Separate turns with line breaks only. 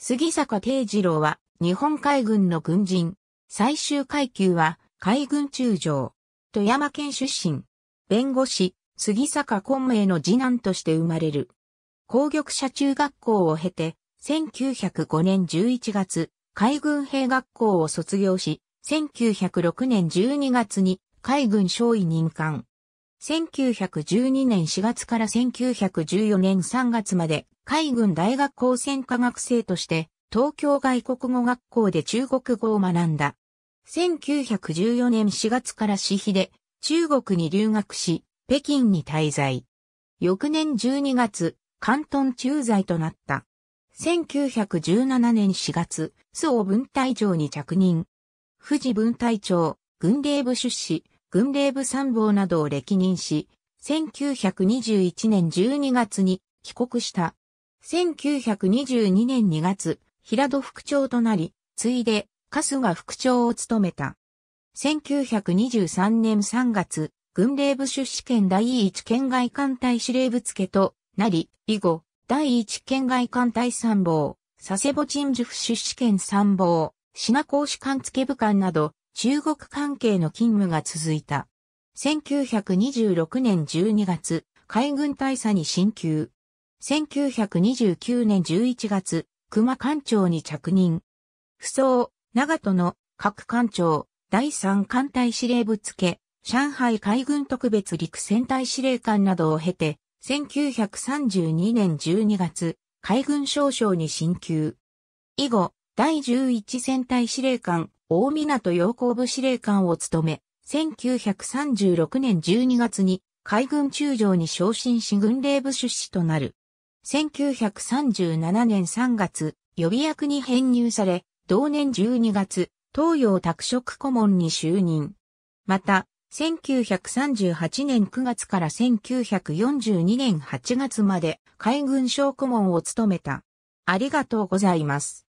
杉坂定次郎は日本海軍の軍人。最終階級は海軍中将。富山県出身。弁護士、杉坂昆明の次男として生まれる。工玉社中学校を経て、1905年11月、海軍兵学校を卒業し、1906年12月に海軍少尉任官。1912年4月から1914年3月まで海軍大学校専科学生として東京外国語学校で中国語を学んだ。1914年4月から私費で中国に留学し、北京に滞在。翌年12月、関東駐在となった。1917年4月、周防分隊長に着任。富士分隊長、軍令部出資、軍令部参謀などを歴任し、1921年12月に帰国した。1922年2月、平戸副長となり、ついで、春日副長を務めた。1923年3月、軍令部出資権第一県外艦隊司令部付となり、以後、第一県外艦隊参謀、佐世保鎮守府出資権参謀、品公主官付部官など、中国関係の勤務が続いた。1926年12月、海軍大佐に進級。1929年11月、熊艦長に着任。不装、長門の各艦長、第三艦隊司令部付上海海軍特別陸戦隊司令官などを経て、1932年12月、海軍少将に進級。以後、第11戦隊司令官、大港洋行部司令官を務め、1936年12月に海軍中将に昇進し軍令部出資となる。1937年3月、予備役に編入され、同年12月、東洋拓殖顧問に就任。また、1938年9月から1942年8月まで海軍省顧問を務めた。ありがとうございます。